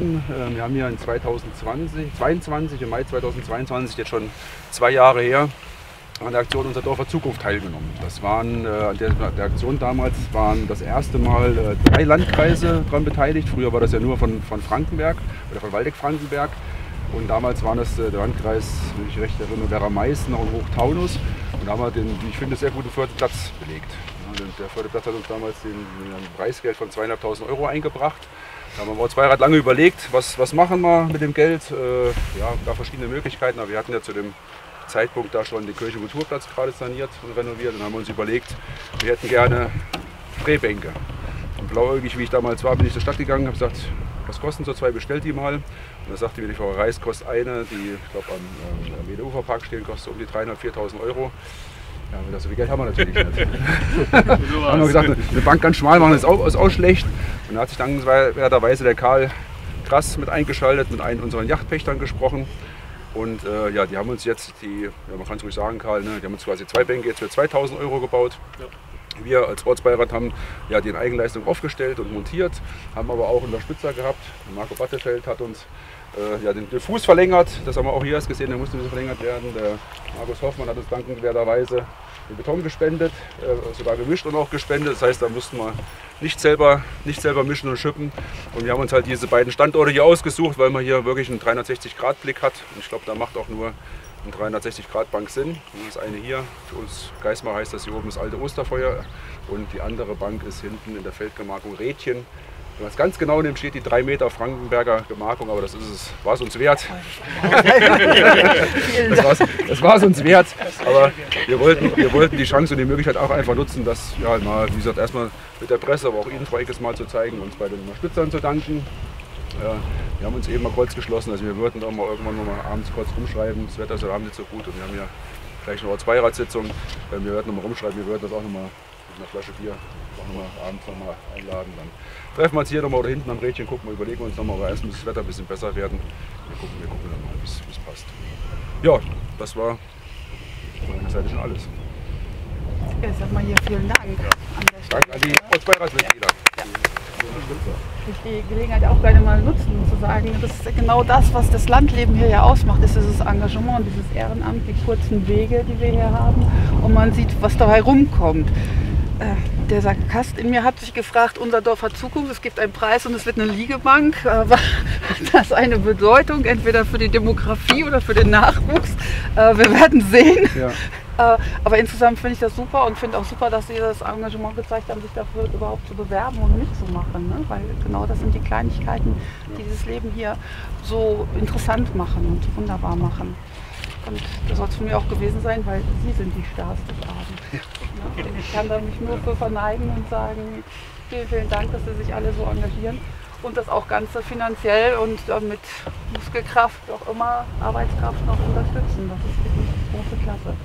Wir haben hier in 2020, 22, im Mai 2022, jetzt schon zwei Jahre her, an der Aktion Unser Dorfer Zukunft teilgenommen. Das waren, äh, an der, der, Aktion damals waren das erste Mal äh, drei Landkreise daran beteiligt. Früher war das ja nur von, von Frankenberg oder von Waldeck-Frankenberg. Und damals waren das äh, der Landkreis, wenn ich recht erinnere, Werra Meißner und Hochtaunus. Und da haben wir den, wie ich finde, sehr guten vierten Platz belegt. Ja, der vierte Platz hat uns damals den, den Preisgeld von 2.500 Euro eingebracht. Da haben wir uns Zweirad lange überlegt, was, was machen wir mit dem Geld. Äh, ja, da verschiedene Möglichkeiten, aber wir hatten ja zu dem Zeitpunkt da schon den Kirchenkulturplatz gerade saniert und renoviert und haben uns überlegt, wir hätten gerne Drehbänke. Und blauäugig, wie ich damals war, bin ich zur Stadt gegangen, habe gesagt, was kosten so zwei, bestellt die mal. Und da sagte mir die Frau Reis, kostet eine, die ich glaube am, am Uferpark stehen, kostet um die 3.500, 4.000 Euro. Ja, so viel Geld haben wir natürlich nicht. haben wir gesagt, eine Bank ganz schmal machen ist auch, ist auch schlecht. Und da hat sich dankenswerterweise der Karl Krass mit eingeschaltet, mit einem unserer Yachtpächtern gesprochen. Und äh, ja, die haben uns jetzt, die, ja, man kann es ruhig sagen, Karl, ne, die haben uns quasi zwei Bänke jetzt für 2000 Euro gebaut. Ja. Wir als Ortsbeirat haben ja die Eigenleistung aufgestellt und montiert, haben aber auch Unterstützer gehabt. Marco Battefeld hat uns äh, ja, den, den, Fuß verlängert, das haben wir auch hier erst gesehen, der musste verlängert werden. Der Markus Hoffmann hat uns dankenswerterweise den Beton gespendet, äh, sogar gemischt und auch gespendet. Das heißt, da mussten wir nicht selber, nicht selber mischen und schippen. Und wir haben uns halt diese beiden Standorte hier ausgesucht, weil man hier wirklich einen 360-Grad-Blick hat. Und ich glaube, da macht auch nur eine 360-Grad-Bank Sinn. Das eine hier, für uns Geismar heißt das hier oben das alte Osterfeuer. Und die andere Bank ist hinten in der Feldgemarkung Rädchen. Wenn man es ganz genau nimmt, steht die 3 Meter Frankenberger Gemarkung, aber das ist es, war es uns wert. das war es uns wert. Aber wir wollten, wir wollten die Chance und die Möglichkeit auch einfach nutzen, das ja, mal, wie gesagt, erstmal mit der Presse, aber auch Ihnen, Frau Eckes, mal zu zeigen, uns bei den Unterstützern zu danken. Ja, wir haben uns eben mal kurz geschlossen, also wir würden auch mal irgendwann noch mal abends kurz rumschreiben. Das Wetter ist heute Abend nicht so gut und wir haben ja gleich noch eine Zweiradsitzung. Wir würden noch mal rumschreiben, wir würden das auch noch mal mit einer Flasche Bier auch noch mal abends noch mal einladen. Dann treffen wir uns hier nochmal oder hinten am Rädchen, gucken wir, überlegen uns nochmal, aber erst muss das Wetter ein bisschen besser werden. Wir gucken, wir gucken dann mal, wie es passt. Ja, das war von meiner Seite schon alles. Ja, sag mal hier vielen Dank. Ja. An Danke an die Ortsbeiratsmitglieder. Ja. Ich die Gelegenheit auch gerne mal nutzen, zu sagen, das ist genau das, was das Landleben hier ja ausmacht, ist dieses Engagement, dieses Ehrenamt, die kurzen Wege, die wir hier haben und man sieht, was dabei rumkommt. Äh, der Sarkast in mir hat sich gefragt, unser Dorf hat Zukunft, es gibt einen Preis und es wird eine Liegebank. Aber hat das eine Bedeutung, entweder für die Demografie oder für den Nachwuchs? Äh, wir werden sehen. Ja. Äh, aber insgesamt finde ich das super und finde auch super, dass Sie das Engagement gezeigt haben, sich dafür überhaupt zu bewerben und mitzumachen. Ne? Weil genau das sind die Kleinigkeiten, die dieses Leben hier so interessant machen und wunderbar machen. Und das soll es von mir auch gewesen sein, weil Sie sind die Stars des Abends. Ja. Ich kann da mich nur für verneigen und sagen, vielen, vielen Dank, dass Sie sich alle so engagieren und das auch Ganze finanziell und mit Muskelkraft, auch immer Arbeitskraft noch unterstützen. Das ist wirklich große Klasse.